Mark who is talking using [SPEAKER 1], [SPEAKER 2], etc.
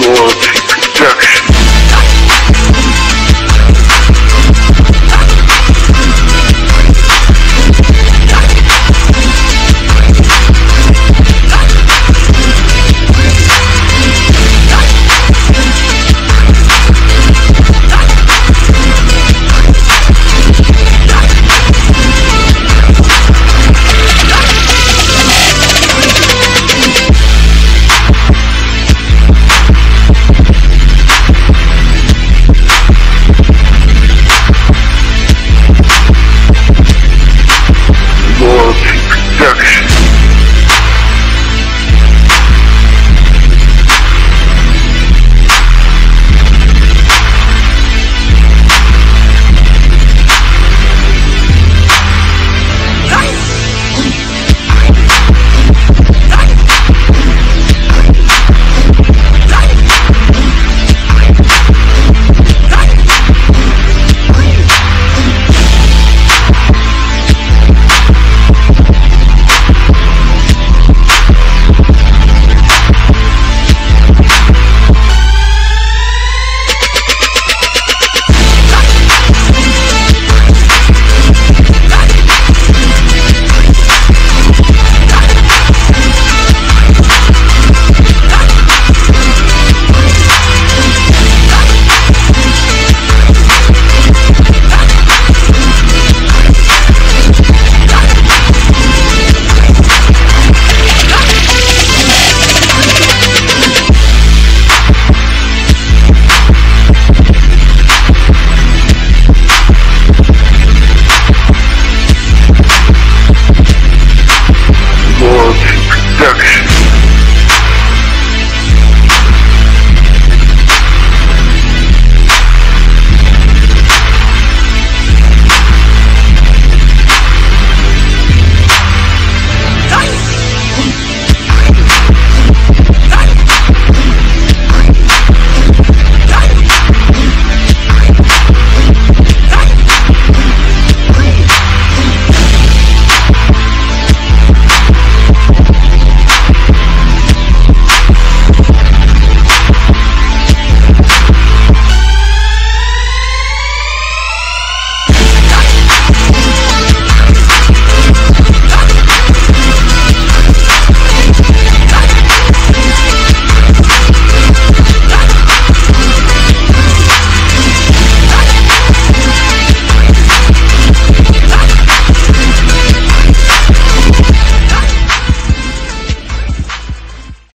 [SPEAKER 1] your